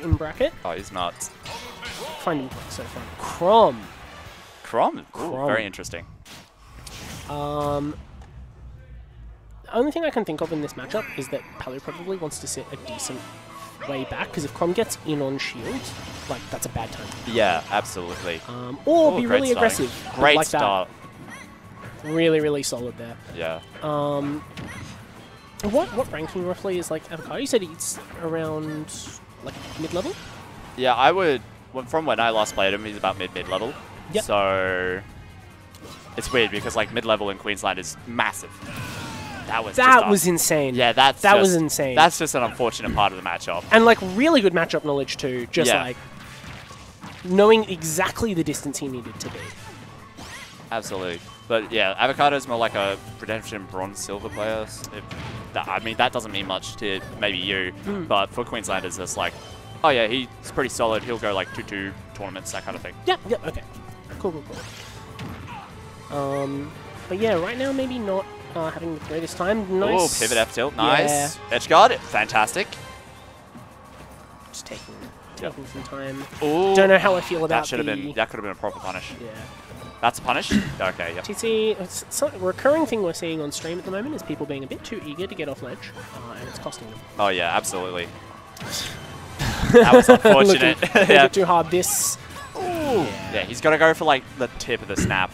in bracket. Oh, he's nuts. Find him so fun. Chrom. Chrom. Ooh, Chrom. Very interesting. Um, the only thing I can think of in this matchup is that Palu probably wants to sit a decent way back, because if Chrom gets in on shield, like, that's a bad time. Yeah, absolutely. Um, or Ooh, be really starting. aggressive. Great like start. That. Really, really solid there. Yeah. Um, what what ranking roughly is like Avocado? You said he's around like mid level. Yeah, I would. From when I last played him, he's about mid mid level. Yep. So it's weird because like mid level in Queensland is massive. That was That was insane. yeah. That's that just- was insane. That's just an unfortunate part of the matchup. and like really good matchup knowledge too. Just Yeah. like knowing exactly the distance he needed to be. Absolutely. But yeah, Avocado is more like a Redemption Bronze Silver player. If that, I mean, that doesn't mean much to maybe you, Hmm. but for Queenslanders, it's like, oh yeah, he's pretty solid. He'll go like 2-2 tournaments, that kind of thing. Yep. Yep. Okay. Cool. Cool. Cool. Um, but yeah, right now maybe not uh, having the greatest time. Oh, Nice. pivot F tilt, nice. Edge guard, fantastic. Just taking Yep. taking some time. Ooh, Don't know how I feel about that should have been that could have been a proper punish. Yeah. That's a punish. okay, yep. TC, recurring thing we're seeing on stream at the moment is people being a bit too eager to get off ledge, uh, and it's costing them. Oh yeah, absolutely. that was unfortunate. Looking yeah. too hard. This, yeah, he's got to go for like the tip of the snap.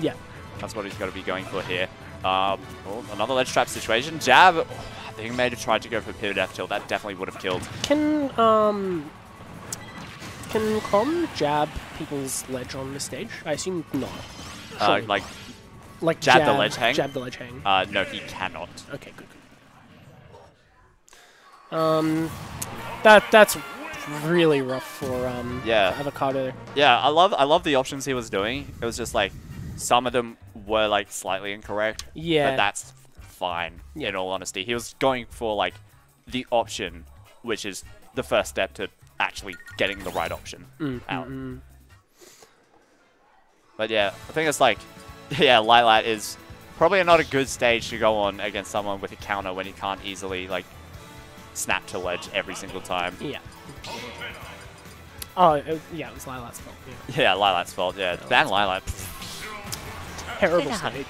yeah, That's what he's got to be going for here. Um, oh, another ledge trap situation. Jab. oh, I think he may have tried to go for pivot F tilt. That definitely would have killed. can um, can Chrom jab people's ledge on the stage? I assume not. Uh, like, like jab the ledge hang? Jab the ledge hang. uh, no, he cannot. Okay, good, good. Um, that that's really rough for um Yeah. avocado. Yeah, I love I love the options he was doing. It was just like some of them were like slightly incorrect. Yeah. But that's fine. Yeah. In all honesty, he was going for like the option, which is the first step to actually getting the right option Mm, out. But yeah, I think it's like, yeah, Lylat is probably not a good stage to go on against someone with a counter when he can't easily like snap to ledge every single time. Yeah. Oh, uh, yeah, it was Lylat's fault. Yeah. Yeah, Lylat's fault. Yeah, ban Lylat. Terrible stage.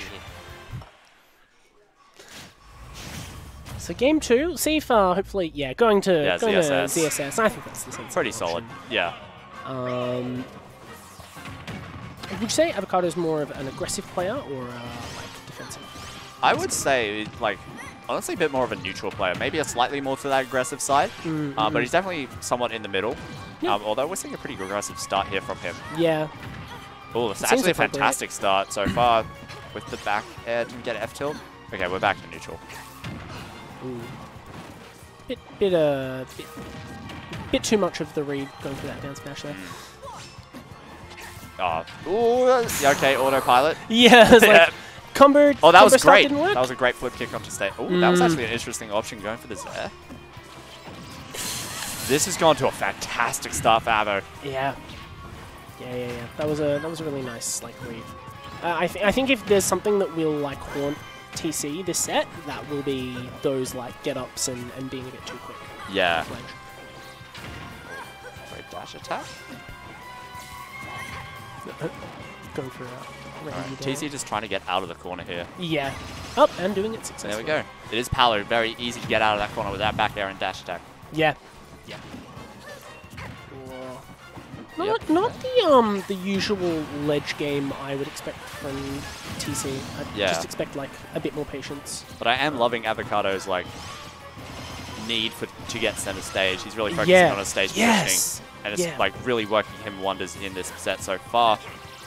So game two, see if uh, hopefully, yeah, going to Yeah, going ZSS. to ZSS. I think that's the sensible Pretty solid. Yeah. Um, would you say Avocado is more of an aggressive player or uh, like defensive? I would say, like, honestly, a bit more of a neutral player. Maybe a slightly more to that aggressive side, Mm, uh, but mm. he's definitely somewhat in the middle. Yeah. Um, although we're seeing a pretty aggressive start here from him. Yeah, Oh, it's It actually a fantastic start so far with the back air. Didn't get F tilt. Okay, we're back to neutral. Ooh. bit bit uh bit, bit too much of the read going for that down smash there. Oh, ooh, yeah, okay, autopilot. Yeah, it's Yeah. combo. Oh, that combo was great. That was a great flip kick onto stage. Oh, that was Mm. actually an interesting option going for the Zair. This has gone to a fantastic start for Avo. Yeah. Yeah, yeah, yeah. That was a that was a really nice like read. Uh, I think I think if there's something that will like haunt TC this set, that will be those like get ups and, and being a bit too quick. Yeah. Ledge. Great dash attack. Uh, Going for a Alright, TC just trying to get out of the corner here. Yeah. Up and doing it successfully. There we go. It is Palu. Very easy to get out of that corner with that back air and dash attack. Yeah. Yeah. Not, Yep. not the um the usual ledge game I would expect from TC. I Yeah. just expect like a bit more patience. But I am loving Avocado's like need for to get center stage. He's really focusing Yeah. on his stage Yes. positioning, and it's Yeah. like really working him wonders in this set so far.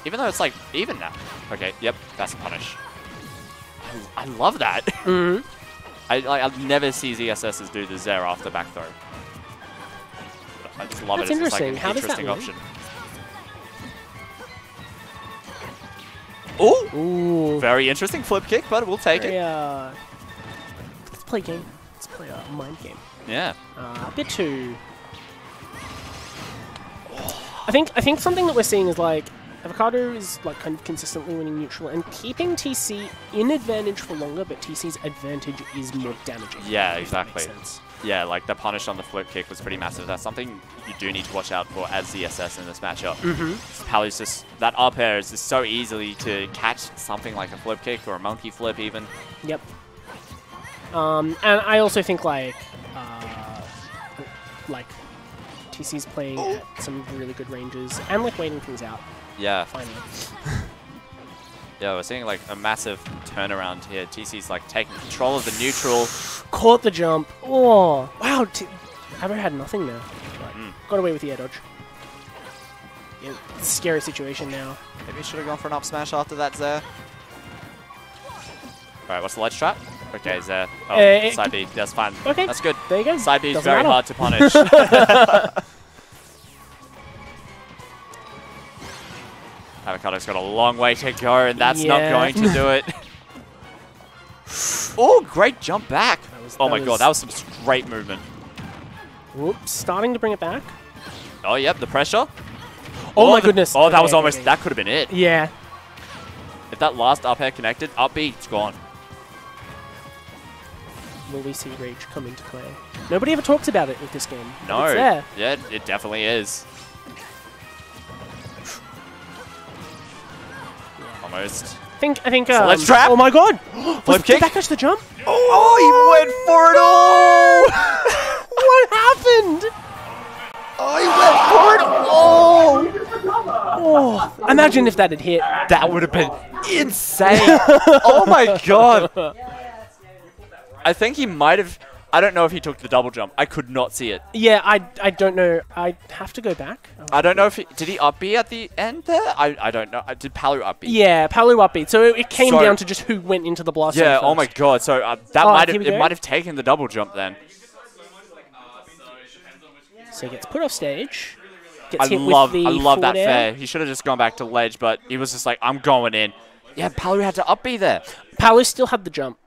Even though it's like even now. Okay, yep, that's a punish. I, I love that. Mm-hmm. I like I never see ZSSs do the Zero after back throw. I just love That's it. It's just like an interesting. How does that interesting option. Oh, Ooh. very interesting flip kick, but we'll take Very, it. uh, let's play game. Let's play a mind game. Yeah. Uh, a bit too. I think I think something that we're seeing is like Avocado is like kind of consistently winning neutral and keeping TC in advantage for longer, but TC's advantage is more damaging. Yeah, exactly. Yeah, like the punish on the flip kick was pretty massive. That's something you do need to watch out for as the SS in this matchup. Mm-hmm. Palu's just that up air is just so easily to catch something like a flip kick or a monkey flip even. Yep. Um, and I also think like, uh, like, TC's playing at some really good ranges and like waiting things out Yeah, finally. yeah, we're seeing like a massive turnaround here. TC's like taking control of the neutral. Caught the jump. Oh, wow. T- Avo had nothing there. Like, Mm. Got away with the air dodge. Yeah, scary situation now. Maybe he should have gone for an up smash after that, Zair. Alright, what's the ledge trap? Okay, Zair. Oh, Uh, side B. That's fine. Okay. That's good. There you go. Side B is very matter. hard to punish. Avocado's got a long way to go, and that's not going to do it. oh, great jump back. Was- oh my was- god, that was some great movement. Whoops. Starting to bring it back. Oh, yep, the pressure. Oh, my the- goodness. Oh, that Okay, was almost, okay. that could have been it. Yeah. If that last up air connected, up B, it's gone. Will we see Rage come into play? Nobody ever talks about it with this game. No. Yeah, it definitely is. Almost. I think, I think, So um, let's trap. Oh my god! Flip Was, kick. Did that catch the jump? Oh, he went for it all! what happened? oh, he went for it all! Oh, imagine if that had hit. That would have been insane. oh my god. I think he might have. I don't know if he took the double jump. I could not see it. Yeah, I, I don't know. I have to go back. I don't know if he did he up B at the end there. I, I don't know. Uh, Did Palu up B? Yeah, Palu upbeat. So it, it came So- down to just who went into the blast. Yeah. Oh my god. So uh, that Oh, might have it might have taken the double jump then. So he gets put off stage. Gets I love I love that air. fair. He should have just gone back to ledge, but he was just like, I'm going in. Yeah, Palu had to up B there. Palu still had the jump.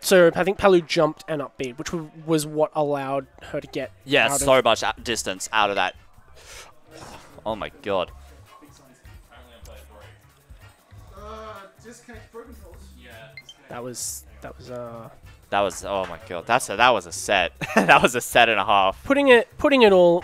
So I think Palu jumped and upbeat, which was what allowed her to get Yeah, so much distance out of that. Oh my god. that was that was uh That was oh my god. That's a, that was a set. that was a set and a half. putting it putting it all